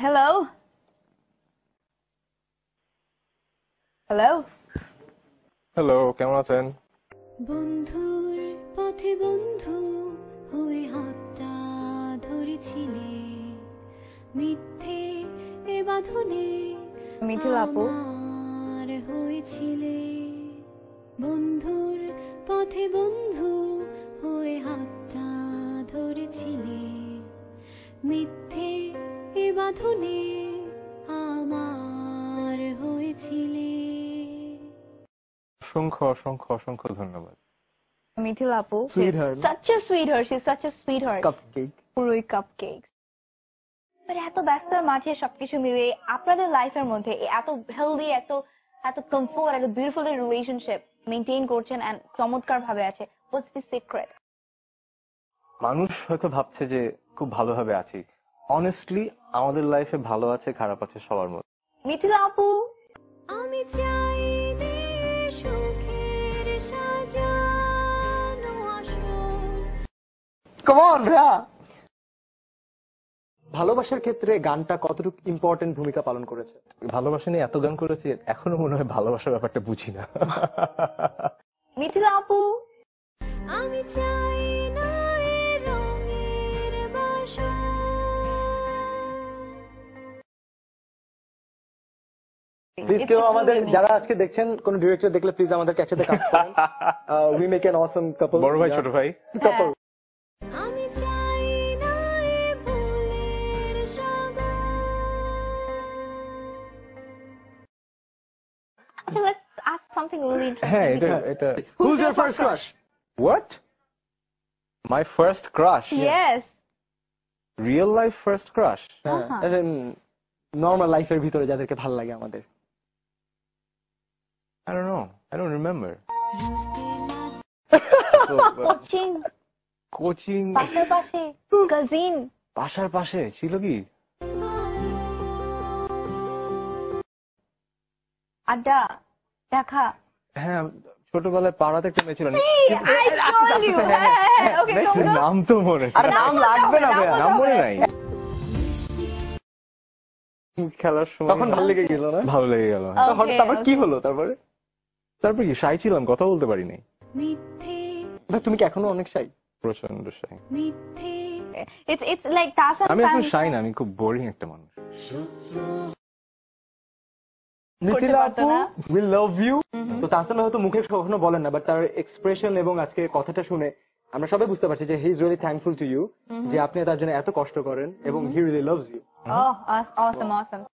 Hello hello hello কেমন আছেন? বন্ধুর পথে বন্ধু হয়ে হাতটা ধরেছিলে। মিথ্যে এ বাঁধনে মিথিল আপু। আমার হয়েছিলে। বন্ধুর পথে বন্ধু হয়ে হাতটা ধরেছিলে। মিথ্যে এ বাঁধনে আমার হয়েছিলে। অসংখ্য অসংখ্য অসংখ্য ধন্যবাদ। মিথিল আপু Sweetheart. such a sweetheart she's such a sweetheart cupcake পুরোই কেক এত ব্যস্ততার মাঝে সবকিছু মিলিয়ে আপনাদের লাইফের মধ্যে এত হেলদি এত এত কমফোর্ট এত বিউটিফুল রিলেশনশিপ মেনটেন করছেন এন্ড চমৎকার ভাবে আছে। হোয়াটস দি সিক্রেট মানুষ হয়তো ভাবছে যে খুব ভালোভাবে আছি। অনেস্টলি আমাদের লাইফে ভালো আছে খারাপ আছে সবার মধ্যে। মিথিলা আপু? আমি চাই সুখের সাজানো কমন ভাইয়া! ভালোবাসার ক্ষেত্রে গানটা কতটুকু ইম্পর্টেন্ট ভূমিকা পালন করেছে? ভালোবাসা নিয়ে এত গান করেছি এখনও মনে হয় ভালোবাসার ব্যাপারটা বুঝি না। মিথিলা আপু? আমি চাই না প্লিজ কেউ আমাদের যারা আজকে দেখছেন কোন ডিরেক্টর দেখলে প্লিজ আমাদেরকে একসাথে কাজ করেন। We make an awesome couple বড় ভাই ছোট ভাই। কাপল আমি চাই না এ ফুলের সাগর আচ্ছা লেটস আস্ক সামথিং রিয়েলি হ্যাঁ ইন্টারেস্টিং এটা। এটা who's your first crush what my first crush yes real life first crush as in লাইফের ভিতরে যাদেরকে ভালো লাগে আমাদের। I don't know. I don't remember. Coaching coaching পাশের পাশে কাজিন বাসার পাশে ছিল কি আড্ডা দেখা হ্যাঁ ছোটবেলায় পাড়াতে একটা মেয়ে ছিল I told you. okay, go, go. নাম তো মনে নাম লাগবে না ভাইয়া নাম মনে নাই। খেলার সময় তখন ভালো লেগে গেল না? ভালো লেগে গেল। তারপর কি হলো তারপরে? তারপর কি সাই ছিলাম কথা বলতে পারি নাই তুমি কি এখনও অনেক শাই? প্রচণ্ড সাই আমি আসলে সাই না আমি খুব বোরিং একটা মানুষ। মিথিলা আপু উই লাভ ইউ তো হয়তো মুখে কখনো বলেন না বাট তার এক্সপ্রেশন এবং আজকে কথাটা শুনে আমরা সবাই বুঝতে পারছি যে he is really thankful to you যে আপনি তার জন্য এত কষ্ট করেন এবং he really loves you aw- awesome, awesome.